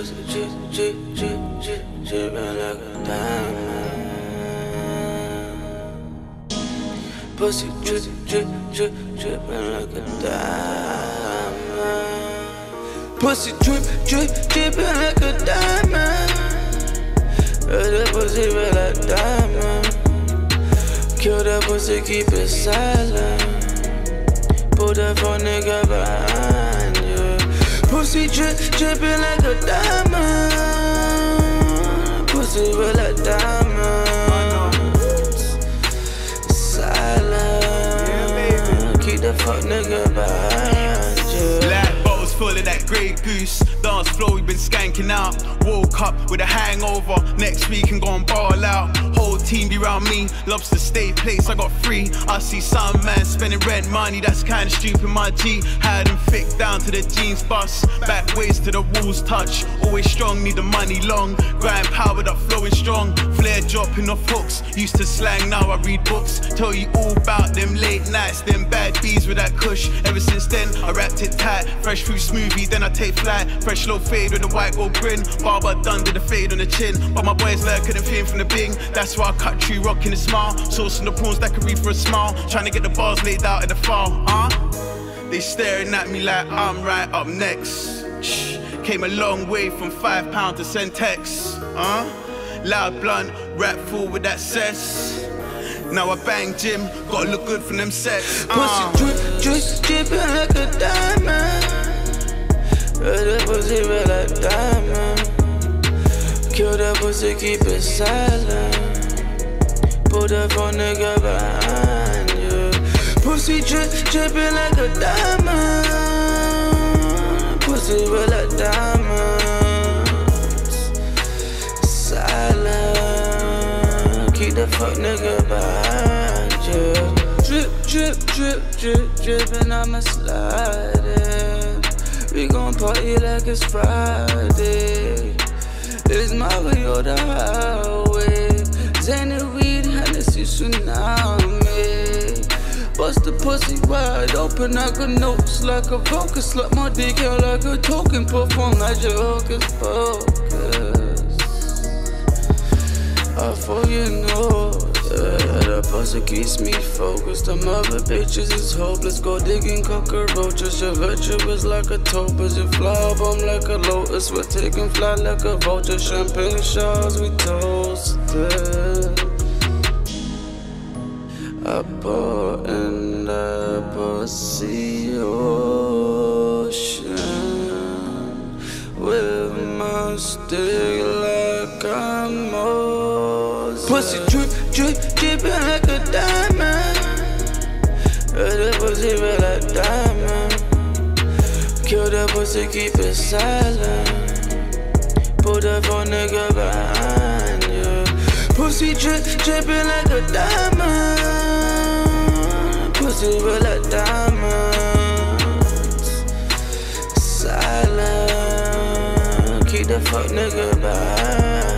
Pussy drip, drip, drip, drip, dripping like a diamond. Pussy drip, drip, drip, dripping like a diamond. Pussy drip, drip, dripping like a diamond. That pussy feel like diamond. Kill that pussy, keep it silent. Put that phone nigga. Pussy drip, dripping like a diamond. Pussy feel like diamonds. Full of that grey goose. Dance floor, we been skanking out. Woke up with a hangover. Next week and go and ball out. Whole team be round me. Lobster stay place, I got free. I see some man spending rent money. That's kinda stupid, my G. Had them thick down to the jeans bust. Back ways to the walls touch. Always strong, need the money long. Grind powered up, flowing strong. Flare dropping off hooks. Used to slang, now I read books. Tell you all about them late nights, them bad bees with that kush. Ever since then, I wrapped it tight. Fresh fruit smoothie, then I take flight. Fresh low fade with a white gold grin. Barber done did a fade on the chin. But my boys learn couldn't feel from the bing. That's why I cut tree rocking a smile. Sourcing the prawns that can read for a smile. Trying to get the bars laid out in the file. Uh? They staring at me like I'm right up next. Shh. Came a long way from five pound to Centex. Uh? Loud blunt, rap full with that cess. Now I bang gym, gotta look good from them sets. Uh. Pussy drip, drip, dripping like a diamond. Uh, that pussy feel like diamond. Kill that pussy, keep it silent. Put that phone nigga behind you. Pussy drip, dripping like a diamond. Pussy feel like diamonds. Silent. Keep the fuck nigga behind you. Drip, drip, drip, drip, dripping, slide it. We gon' party like it's Friday. It's Mario the highway. Xanny weed, Hennessy, tsunami. Bust the pussy wide open, I got notes like a focus. Slap my dick out like a token. Perform like your hocus pocus. I for you know pussy keeps me focused. Them other bitches is hopeless. Go digging cockroaches. Your virtue is like a topaz. You fly bomb like a lotus. We're taking flight like a vulture. Champagne showers, we toasted. I bought in the pussy ocean with my stick like I'm Moses. Pussy drip, drip, dripping like a diamond. Uh, that pussy feel like diamond. Kill that pussy, keep it silent. Put that phone nigga behind you. Pussy drip, dripping like a diamond. Pussy feel like diamonds. Silent. Keep the fuck nigga behind.